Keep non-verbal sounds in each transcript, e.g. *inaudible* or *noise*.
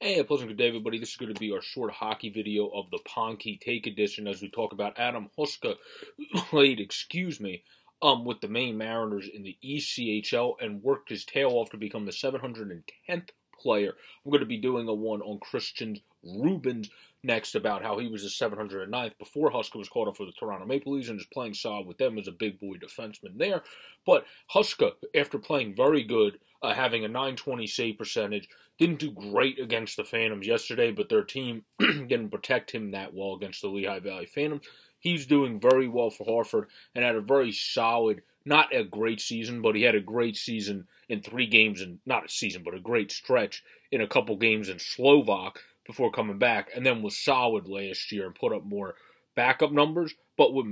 Hey, a pleasant good day, everybody. This is going to be our short hockey video of the Pondkey Take edition as we talk about Adam Huska, *laughs* played, excuse me, um, with the Maine Mariners in the ECHL and worked his tail off to become the 710th player. I'm going to be doing a one on Christian Rubins next about how he was the 709th before Huska was called up for the Toronto Maple Leafs and is playing solid with them as a big boy defenseman there. But Huska, after playing very good, uh, having a 920 save percentage, didn't do great against the Phantoms yesterday, but their team *clears throat* didn't protect him that well against the Lehigh Valley Phantoms. He's doing very well for Hartford and had a very solid, not a great season, but he had a great season in three games and not a season, but a great stretch in a couple games in Slovak before coming back, and then was solid last year and put up more backup numbers. But with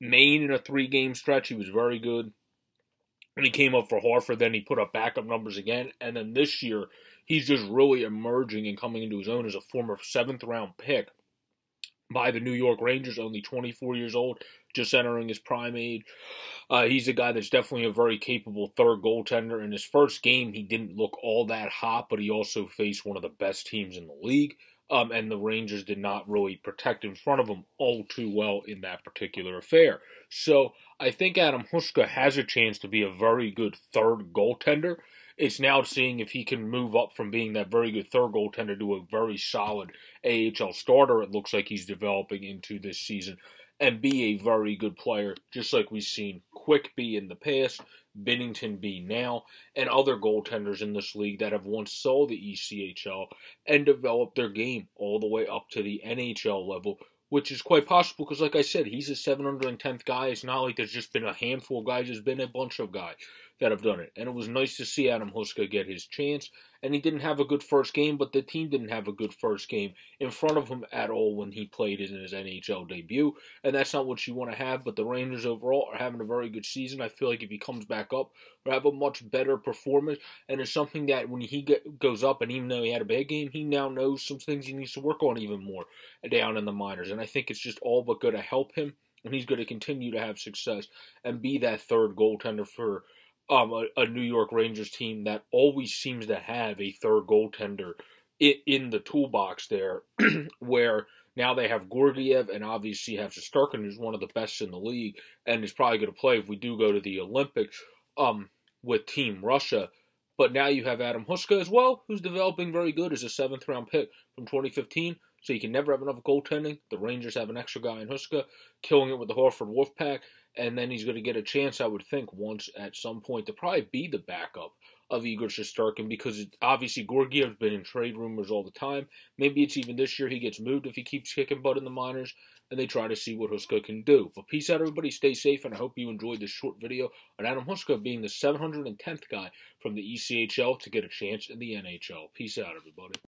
Maine in a three game stretch, he was very good. When he came up for Hartford, then he put up backup numbers again. And then this year, he's just really emerging and coming into his own as a former seventh round pick by the New York Rangers, only 24 years old, just entering his prime age. Uh, he's a guy that's definitely a very capable third goaltender. In his first game, he didn't look all that hot, but he also faced one of the best teams in the league. Um, and the Rangers did not really protect in front of him all too well in that particular affair. So I think Adam Huska has a chance to be a very good third goaltender. It's now seeing if he can move up from being that very good third goaltender to a very solid AHL starter. It looks like he's developing into this season and be a very good player, just like we've seen Quick be in the past, Binnington B. now, and other goaltenders in this league that have once saw the ECHL and developed their game all the way up to the NHL level, which is quite possible because, like I said, he's a 710th guy. It's not like there's just been a handful of guys, there's been a bunch of guys that have done it. And it was nice to see Adam Huska get his chance. And he didn't have a good first game, but the team didn't have a good first game in front of him at all when he played in his NHL debut. And that's not what you want to have. But the Rangers overall are having a very good season. I feel like if he comes back up, we'll have a much better performance. And it's something that when he get, goes up, and even though he had a bad game, he now knows some things he needs to work on even more down in the minors. And I think it's just all but going to help him. And he's going to continue to have success and be that third goaltender for um, a, a, New York Rangers team that always seems to have a third goaltender in, in the toolbox there, *clears throat* where now they have Georgiev and obviously have Shesterkin, who's one of the best in the league, and is probably going to play if we do go to the Olympics um, with Team Russia. But now you have Adam Huska as well, who's developing very good as a seventh round pick from 2015. So you can never have enough goaltending. The Rangers have an extra guy in Huska, killing it with the Hartford Wolfpack and then he's going to get a chance, I would think, once at some point to probably be the backup of Igor Shesterkin because it, obviously Georgiev's been in trade rumors all the time. Maybe it's even this year he gets moved if he keeps kicking butt in the minors and they try to see what Huska can do. But peace out, everybody. Stay safe, and I hope you enjoyed this short video on Adam Huska being the 710th guy from the ECHL to get a chance in the NHL. Peace out, everybody.